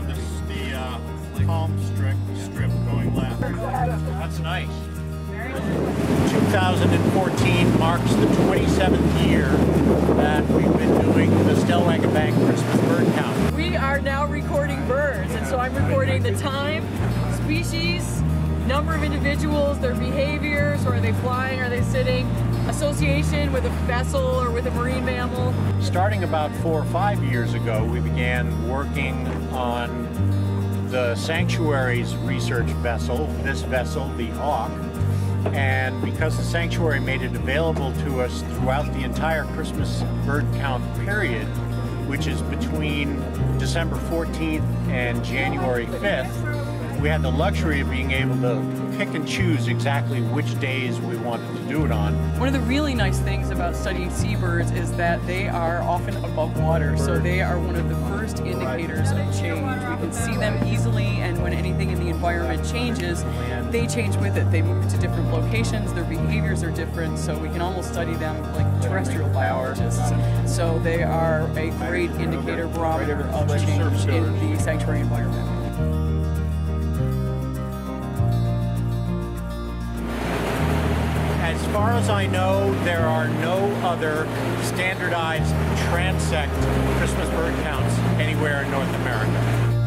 on the uh, palm strip, strip going left. That's nice. 2014 marks the 27th year that we've been doing the Stellwagen Bank Christmas Bird Count. We are now recording birds, and so I'm recording the time, species, number of individuals, their behaviors, or are they flying, are they sitting, association with a vessel or with a marine mammal. Starting about four or five years ago, we began working on the sanctuary's research vessel, this vessel, the Auk, and because the sanctuary made it available to us throughout the entire Christmas bird count period, which is between December 14th and January 5th, we had the luxury of being able to pick and choose exactly which days we wanted to do it on. One of the really nice things about studying seabirds is that they are often above water, so they are one of the first indicators of change. We can see them easily, and when anything in the environment changes, they change with it. They move to different locations, their behaviors are different, so we can almost study them like terrestrial biologists. So they are a great indicator barometer of change in the sanctuary environment. Far as I know, there are no other standardized transect Christmas bird counts anywhere in North America.